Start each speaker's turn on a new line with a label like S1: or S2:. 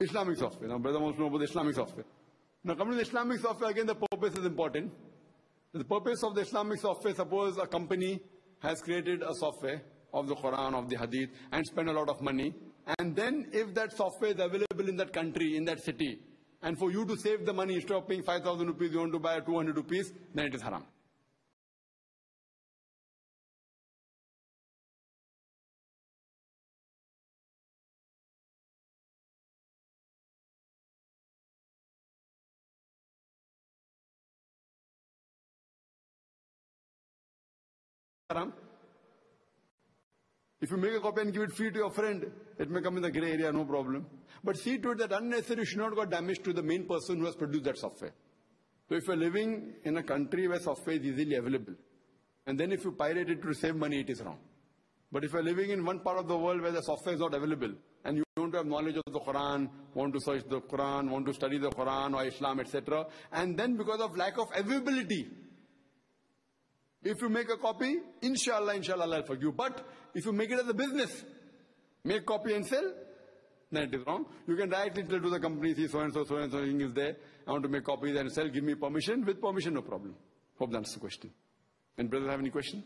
S1: Islamic software. Now, brother wants to know about the Islamic software. Now, coming to the Islamic software, again, the purpose is important. The purpose of the Islamic software, suppose a company has created a software of the Quran, of the Hadith, and spend a lot of money. And then, if that software is available in that country, in that city, and for you to save the money, instead of paying 5,000 rupees, you want to buy 200 rupees, then it is haram. If you make a copy and give it free to your friend, it may come in the gray area, no problem. But see to it that unnecessary should not got damage to the main person who has produced that software. So if you're living in a country where software is easily available, and then if you pirate it to save money, it is wrong. But if you're living in one part of the world where the software is not available, and you don't have knowledge of the Quran, want to search the Quran, want to study the Quran or Islam, etc., and then because of lack of availability, if you make a copy, inshallah, inshallah, I'll forgive you. But if you make it as a business, make copy and sell, then it is wrong. You can directly tell to the company, see so and so, so and so thing is there. I want to make copies and sell. Give me permission. With permission, no problem. Hope that's the question. And brother, have any question?